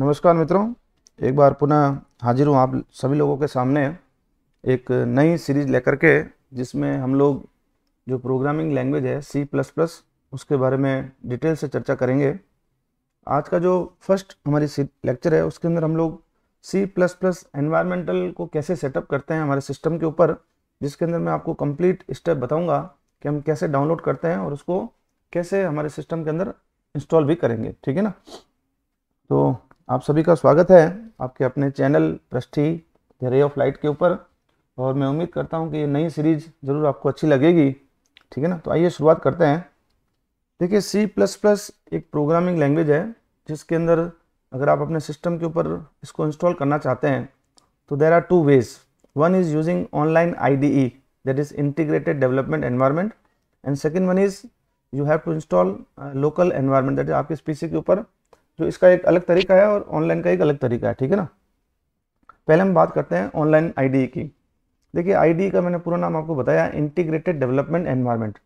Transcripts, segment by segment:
नमस्कार मित्रों, एक बार पुनः हाजिर हूँ आप सभी लोगों के सामने एक नई सीरीज़ लेकर के, जिसमें हम लोग जो प्रोग्रामिंग लैंग्वेज है सी प्लस प्लस उसके बारे में डिटेल से चर्चा करेंगे। आज का जो फ़र्स्ट हमारी लेक्चर है, उसके अंदर हम लोग सी प्लस प्लस एनवायरमेंटल को कैसे सेटअप करते हैं हमारे सिस्टम के ऊपर, जिसके अंदर मैं आपको कंप्लीट स्टेप बताऊँगा कि हम कैसे डाउनलोड करते हैं और उसको कैसे हमारे सिस्टम के अंदर इंस्टॉल भी करेंगे, ठीक है ना? तो आप सभी का स्वागत है आपके अपने चैनल पृष्ठी द रे ऑफ़ लाइट के ऊपर। और मैं उम्मीद करता हूँ कि ये नई सीरीज़ ज़रूर आपको अच्छी लगेगी। ठीक है ना? तो आइए शुरुआत करते हैं। देखिए सी प्लस प्लस एक प्रोग्रामिंग लैंग्वेज है, जिसके अंदर अगर आप अपने सिस्टम के ऊपर इसको इंस्टॉल करना चाहते हैं तो there are two ways one is using online I D E that is integrated development environment and second one is you have to install local environment that is आपके पीसी के ऊपर। जो इसका एक अलग तरीका है और ऑनलाइन का एक अलग तरीका है, ठीक है ना? पहले हम बात करते हैं ऑनलाइन आईडी की। देखिए आईडी का मैंने पूरा नाम आपको बताया इंटीग्रेटेड डेवलपमेंट एनवायरनमेंट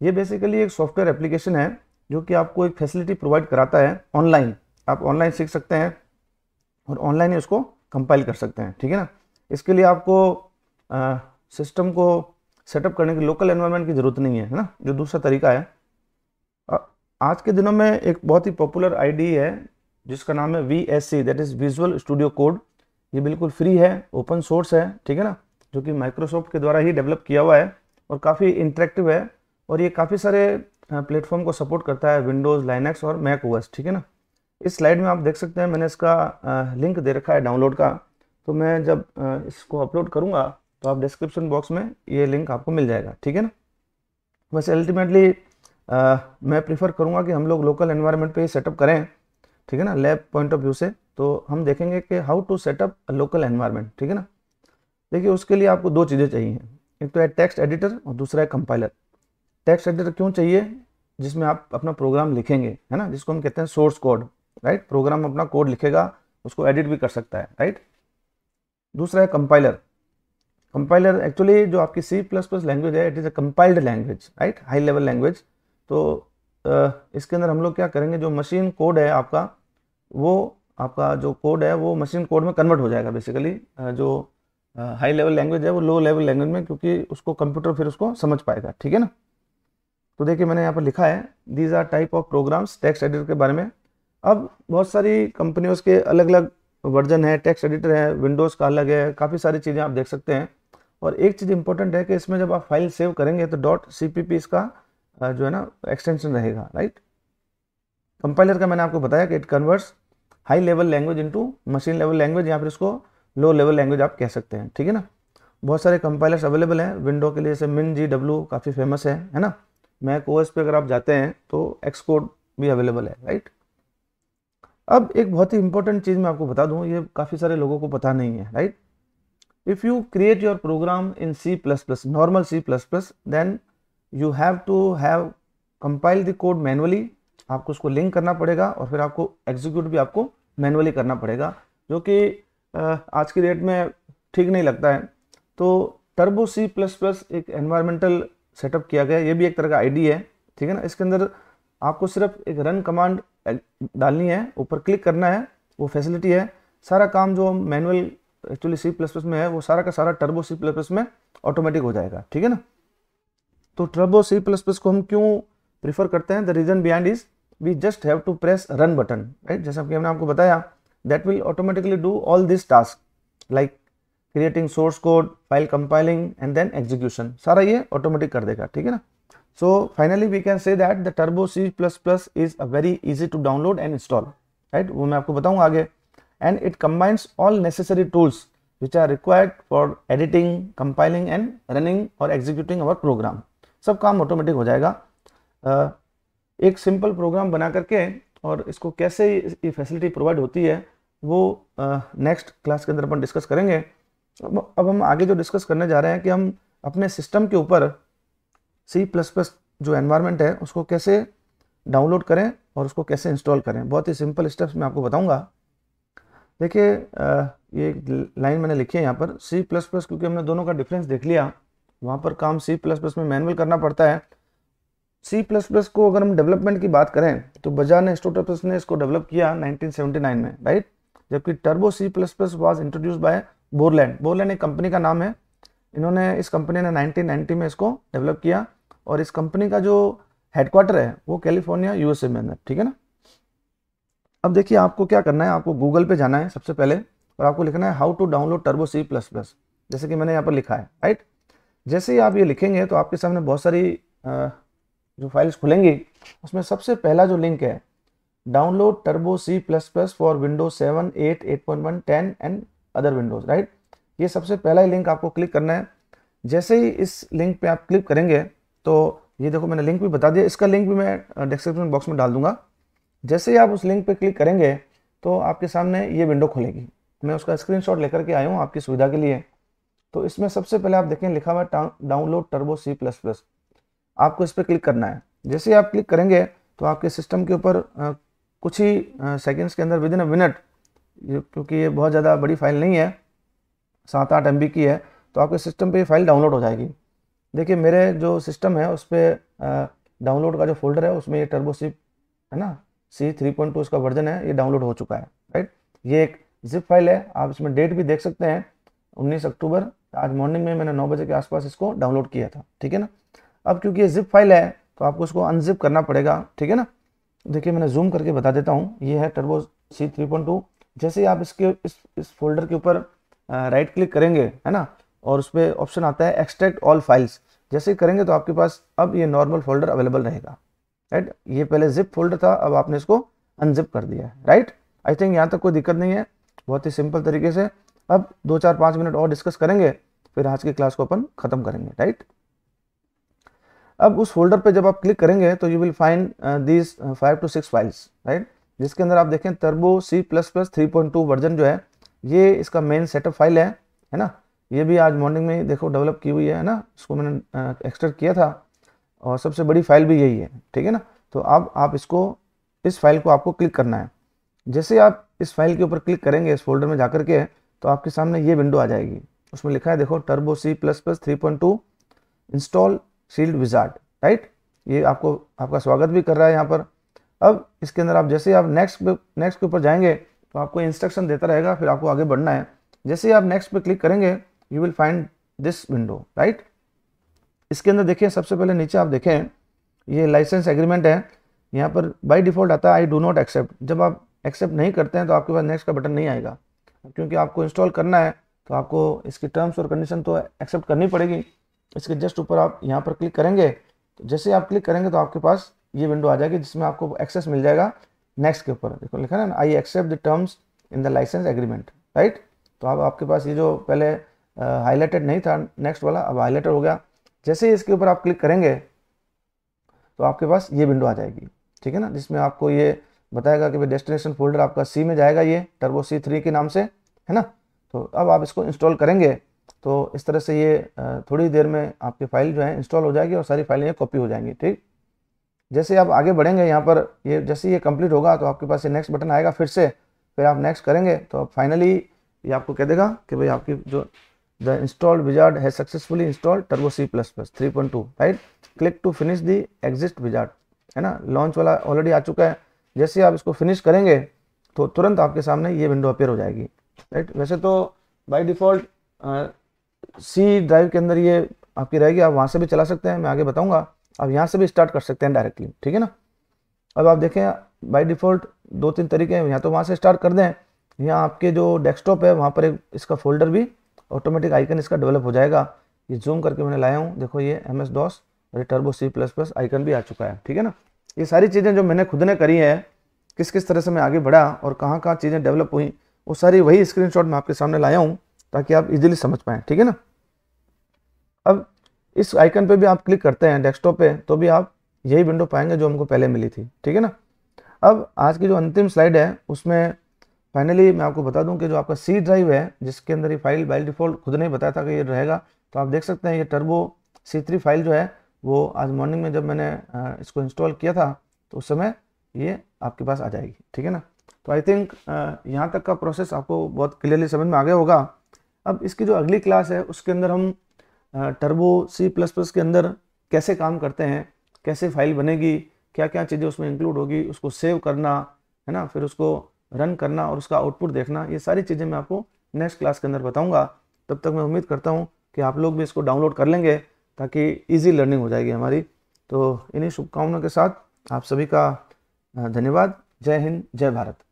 ये बेसिकली एक सॉफ्टवेयर एप्लीकेशन है जो कि आपको एक फैसिलिटी प्रोवाइड कराता है ऑनलाइन आप ऑनलाइन सीख सकते हैं और ऑनलाइन ही उसको कंपाइल कर सकते हैं, ठीक है ना? इसके लिए आपको सिस्टम को सेटअप करने की लोकल एनवायरनमेंट की ज़रूरत नहीं है ना? जो दूसरा तरीका है आज के दिनों में एक बहुत ही पॉपुलर आईडी है, जिसका नाम है V S C that is visual studio code ये बिल्कुल फ्री है ओपन सोर्स है, ठीक है ना? जो कि माइक्रोसॉफ्ट के द्वारा ही डेवलप किया हुआ है और काफ़ी इंटरेक्टिव है और ये काफ़ी सारे प्लेटफॉर्म को सपोर्ट करता है विंडोज़ लाइनक्स और मैक ओएस ठीक है ना? इस स्लाइड में आप देख सकते हैं, मैंने इसका लिंक दे रखा है डाउनलोड का। तो मैं जब इसको अपलोड करूँगा तो आप डिस्क्रिप्शन बॉक्स में ये लिंक आपको मिल जाएगा, ठीक है ना? वैसे अल्टीमेटली मैं प्रीफर करूँगा कि हम लोग लोकल एनवायरनमेंट पे ही सेटअप करें, ठीक है ना लैब पॉइंट ऑफ़ व्यू से। तो हम देखेंगे कि how to set up local environment ठीक है ना। देखिए, उसके लिए आपको दो चीज़ें चाहिए। एक तो है टेक्स्ट एडिटर और दूसरा है कंपाइलर टेक्स्ट एडिटर क्यों चाहिए? जिसमें आप अपना प्रोग्राम लिखेंगे, है ना, जिसको हम कहते हैं सोर्स कोड राइट प्रोग्राम अपना कोड लिखेगा, उसको एडिट भी कर सकता है राइट दूसरा है कंपाइलर कंपाइलर एक्चुअली जो आपकी सी प्लस प्लस लैंग्वेज है it is a compiled language right high level language तो इसके अंदर हम लोग क्या करेंगे, जो मशीन कोड है आपका, वो, आपका जो कोड है, वो मशीन कोड में कन्वर्ट हो जाएगा बेसिकली जो हाई लेवल लैंग्वेज है, वो लो लेवल लैंग्वेज में, क्योंकि उसको कंप्यूटर फिर उसको समझ पाएगा, ठीक है ना? तो देखिए मैंने यहाँ पर लिखा है these are type of programs text editor के बारे में। अब बहुत सारी कंपनियों के अलग अलग वर्जन है टेक्स्ट एडिटर है विंडोज़ का अलग है, काफ़ी सारी चीज़ें आप देख सकते हैं। और एक चीज़ इंपॉर्टेंट है कि इसमें जब आप फ़ाइल सेव करेंगे तो डॉट सी इसका जो है ना एक्सटेंशन रहेगा राइट कंपाइलर का मैंने आपको बताया कि it converts high level language into machine level language या फिर इसको लो लेवल लैंग्वेज आप कह सकते हैं, ठीक है ना? बहुत सारे कंपाइलर्स अवेलेबल हैं विंडो के लिए जैसे मिन जी डब्ल्यू काफ़ी फ़ेमस है है ना? मैक ओएस पे अगर आप जाते हैं तो एक्स कोड भी अवेलेबल है राइट अब एक बहुत ही इंपॉर्टेंट चीज़ मैं आपको बता दूँ, ये काफ़ी सारे लोगों को पता नहीं है right if you create your program in C plus plus normal C plus plus then you have to have compile the code manually आपको उसको लिंक करना पड़ेगा और फिर आपको एग्जीक्यूट भी आपको मैनुअली करना पड़ेगा, जो कि आज की डेट में ठीक नहीं लगता है। तो टर्बो सी प्लस प्लस एक एनवायरमेंटल सेटअप किया गया, ये भी एक तरह का आईडी है, ठीक है ना? इसके अंदर आपको सिर्फ़ एक रन कमांड डालनी है, ऊपर क्लिक करना है, वो फैसिलिटी है। सारा काम जो manual actually C plus plus में है, वो सारा का सारा टर्बो सी प्लस प्लस में ऑटोमेटिक हो जाएगा, ठीक है ना? तो टर्बो सी प्लस प्लस को हम क्यों प्रीफर करते हैं? The reason behind is we just have to press run button right जैसा कि हमने आपको बताया that will automatically do all this task like creating source code file compiling and then execution सारा ये ऑटोमेटिक कर देगा, ठीक है ना? So finally we can say that the Turbo C plus plus is a very easy to download and install right वो मैं आपको बताऊँगा आगे। And it combines all necessary tools which are required for editing compiling and running और executing our program सब काम automatic हो जाएगा। एक सिंपल प्रोग्राम बना करके और इसको कैसे ये फैसिलिटी प्रोवाइड होती है, वो नेक्स्ट क्लास के अंदर अपन डिस्कस करेंगे। अब हम आगे जो डिस्कस करने जा रहे हैं कि हम अपने सिस्टम के ऊपर सी प्लस प्लस जो एनवायरनमेंट है, उसको कैसे डाउनलोड करें और उसको कैसे इंस्टॉल करें। बहुत ही सिंपल स्टेप्स मैं आपको बताऊँगा। देखिए ये लाइन मैंने लिखी है यहाँ पर। सी प्लस प्लस क्योंकि हमने दोनों का डिफरेंस देख लिया वहाँ पर काम सी प्लस प्लस में मैनुअल करना पड़ता है। सी प्लस प्लस को अगर हम डेवलपमेंट की बात करें तो बजाज ने स्टोटप्लस ने इसको डेवलप किया 1979 में राइट जबकि Turbo C plus plus was introduce by Borland Borland एक कंपनी का नाम है। इन्होंने इस कंपनी ने 1990 में इसको डेवलप किया और इस कंपनी का जो हेडक्वार्टर है, वो कैलिफ़ोर्निया यूएसए में अंदर ठीक है ना? अब देखिए आपको क्या करना है, आपको गूगल पे जाना है सबसे पहले और आपको लिखना है how to download Turbo C plus plus जैसे कि मैंने यहाँ पर लिखा है राइट जैसे ही आप ये लिखेंगे तो आपके सामने बहुत सारी जो फाइल्स खुलेंगी, उसमें सबसे पहला जो लिंक है, download Turbo C plus plus for Windows seven, eight eight point one, ten and other Windows, right? ये सबसे पहला ही लिंक आपको क्लिक करना है। जैसे ही इस लिंक पे आप क्लिक करेंगे तो ये देखो मैंने लिंक भी बता दिया, इसका लिंक भी मैं डिस्क्रिप्शन बॉक्स में डाल दूँगा। जैसे ही आप उस लिंक पे क्लिक करेंगे तो आपके सामने ये विंडो खुलेगी। मैं उसका स्क्रीनशॉट लेकर के आया हूँ आपकी सुविधा के लिए। तो इसमें सबसे पहले आप देखें, लिखा हुआ download Turbo C plus plus आपको इस पर क्लिक करना है। जैसे आप क्लिक करेंगे तो आपके सिस्टम के ऊपर कुछ ही सेकेंड्स के अंदर विद इन अ मिनट क्योंकि ये बहुत ज़्यादा बड़ी फ़ाइल नहीं है, सात आठ एम की है तो आपके सिस्टम पे ये फ़ाइल डाउनलोड हो जाएगी। देखिए, मेरे जो सिस्टम है, उस पर डाउनलोड का जो फोल्डर है, उसमें ये टर्बो सी है ना? सी थ्री पॉइंट टू इसका वर्जन है, ये डाउनलोड हो चुका है राइट ये एक जिप फ़ाइल है। आप इसमें डेट भी देख सकते हैं 19 अक्टूबर आज मॉर्निंग में मैंने नौ बजे के आसपास इसको डाउनलोड किया था, ठीक है ना? अब क्योंकि ये जिप फ़ाइल है तो आपको उसको अनजिप करना पड़ेगा, ठीक है ना? देखिए, मैंने जूम करके बता देता हूँ, ये है Turbo C three point two जैसे ही आप इसके, इस इस फोल्डर के ऊपर राइट क्लिक करेंगे, है ना? और उस पर ऑप्शन आता है एक्सट्रैक्ट ऑल फाइल्स जैसे करेंगे तो आपके पास अब ये नॉर्मल फोल्डर अवेलेबल रहेगा राइट ये पहले जिप फोल्डर था, अब आपने इसको अनजिप कर दिया है राइट आई थिंक यहाँ तक कोई दिक्कत नहीं है, बहुत ही सिंपल तरीके से। अब दो चार पाँच मिनट और डिस्कस करेंगे फिर आज की क्लास को अपन खत्म करेंगे राइट अब उस फोल्डर पे जब आप क्लिक करेंगे तो you will find these five to six files right जिसके अंदर आप देखें Turbo C plus plus three point two version जो है ये इसका मेन सेटअप फ़ाइल है है ना? ये भी आज मॉर्निंग में देखो डेवलप की हुई है ना? इसको मैंने एक्सट्रैक्ट uh, किया था और सबसे बड़ी फ़ाइल भी यही है ठीक है ना? तो अब आप इसको इस फ़ाइल को आपको क्लिक करना है। जैसे आप इस फ़ाइल के ऊपर क्लिक करेंगे इस फोल्डर में जाकर के तो आपके सामने ये विंडो आ जाएगी। उसमें लिखा है, देखो Turbo C plus plus three point two install shield wizard right ये आपको, आपका स्वागत भी कर रहा है यहाँ पर। अब इसके अंदर आप जैसे आप नेक्स्ट नेक्स्ट के ऊपर जाएँगे तो आपको इंस्ट्रक्शन देता रहेगा, फिर आपको आगे बढ़ना है। जैसे आप नेक्स्ट पे क्लिक करेंगे you will find this window right इसके अंदर देखिए, सबसे पहले नीचे आप देखें, ये लाइसेंस एग्रीमेंट है। यहाँ पर बाई डिफ़ॉल्ट आता है आई डू नॉट एक्सेप्ट जब आप एक्सेप्ट नहीं करते हैं तो आपके पास नेक्स्ट का बटन नहीं आएगा, क्योंकि आपको इंस्टॉल करना है। तो आपको इसकी टर्म्स और कंडीशन तो एक्सेप्ट करनी पड़ेगी। इसके जस्ट ऊपर आप यहाँ पर क्लिक करेंगे तो जैसे आप क्लिक करेंगे तो आपके पास ये विंडो आ जाएगी जिसमें आपको एक्सेस मिल जाएगा नेक्स्ट के ऊपर। देखो लिखा है ना I accept the terms in the licence agreement right तो अब आपके पास ये जो पहले हाईलाइटेड नहीं था नेक्स्ट वाला अब हाईलाइटेड हो गया। जैसे ही इसके ऊपर आप क्लिक करेंगे तो आपके पास ये विंडो आ जाएगी, ठीक है ना? जिसमें आपको ये बताएगा कि भाई डेस्टिनेशन फोल्डर आपका सी में जाएगा ये टर्बो सी थ्री के नाम से, है ना? तो अब आप इसको इंस्टॉल करेंगे तो इस तरह से ये थोड़ी देर में आपकी फ़ाइल जो है इंस्टॉल हो जाएगी और सारी फाइलें कॉपी हो जाएँगी, ठीक? जैसे आप आगे बढ़ेंगे, यहाँ पर ये, जैसे ये कंप्लीट होगा तो आपके पास ये नेक्स्ट बटन आएगा फिर से, फिर आप नेक्स्ट करेंगे तो आप फाइनली ये आपको कह देगा कि भाई आपकी जो द इंस्टॉल्ड विजार्ड है successfully install Turbo C plus plus three point two right click to finish the exist wizard है ना? लॉन्च वाला ऑलरेडी आ चुका है। जैसे आप इसको फिनिश करेंगे तो तुरंत आपके सामने ये विंडो अपेयर हो जाएगी। राइट वैसे तो बाय डिफ़ॉल्ट सी ड्राइव के अंदर ये आपकी रहेगी, आप वहाँ से भी चला सकते हैं, मैं आगे बताऊँगा। आप यहाँ से भी स्टार्ट कर सकते हैं डायरेक्टली ठीक है ना? अब आप देखें बाय डिफ़ॉल्ट दो तीन तरीके हैं, यहाँ तो वहाँ से स्टार्ट कर दें, यहाँ आपके जो डेस्कटॉप है, वहाँ पर एक इसका फोल्डर भी ऑटोमेटिक आइकन इसका डेवलप हो जाएगा। ये जूम करके मैंने लाया हूँ, देखो ये एम एस डॉस और ये Turbo C plus plus icon भी आ चुका है, ठीक है ना? ये सारी चीज़ें जो मैंने खुद ने करी हैं किस किस तरह से मैं आगे बढ़ा और कहाँ कहाँ चीज़ें डेवलप हुई वो सारी वही स्क्रीनशॉट मैं आपके सामने लाया हूँ ताकि आप इजीली समझ पाएँ, ठीक है ना? अब इस आइकन पे भी आप क्लिक करते हैं डेस्कटॉप पे तो भी आप यही विंडो पाएँगे जो हमको पहले मिली थी, ठीक है ना? अब आज की जो अंतिम स्लाइड है, उसमें फाइनली मैं आपको बता दूँ कि जो आपका सी ड्राइव है, जिसके अंदर ये फ़ाइल बाई डिफ़ॉल्ट खुद नहीं बताया था कि ये रहेगा तो आप देख सकते हैं ये टर्बो सी थ्री फ़ाइल जो है, वो आज मॉर्निंग में जब मैंने इसको इंस्टॉल किया था तो उस समय ये आपके पास आ जाएगी, ठीक है ना? तो आई थिंक यहाँ तक का प्रोसेस आपको बहुत क्लियरली समझ में आ गया होगा। अब इसकी जो अगली क्लास है, उसके अंदर हम टर्बो सी प्लस प्लस के अंदर कैसे काम करते हैं, कैसे फ़ाइल बनेगी क्या क्या चीज़ें उसमें इंक्लूड होगी, उसको सेव करना, है ना? फिर उसको रन करना और उसका आउटपुट देखना, ये सारी चीज़ें मैं आपको नेक्स्ट क्लास के अंदर बताऊँगा। तब तक मैं उम्मीद करता हूँ कि आप लोग भी इसको डाउनलोड कर लेंगे, ताकि ईजी लर्निंग हो जाएगी हमारी। तो इन्हीं शुभकामनाओं के साथ आप सभी का धन्यवाद। जय हिंद जय भारत।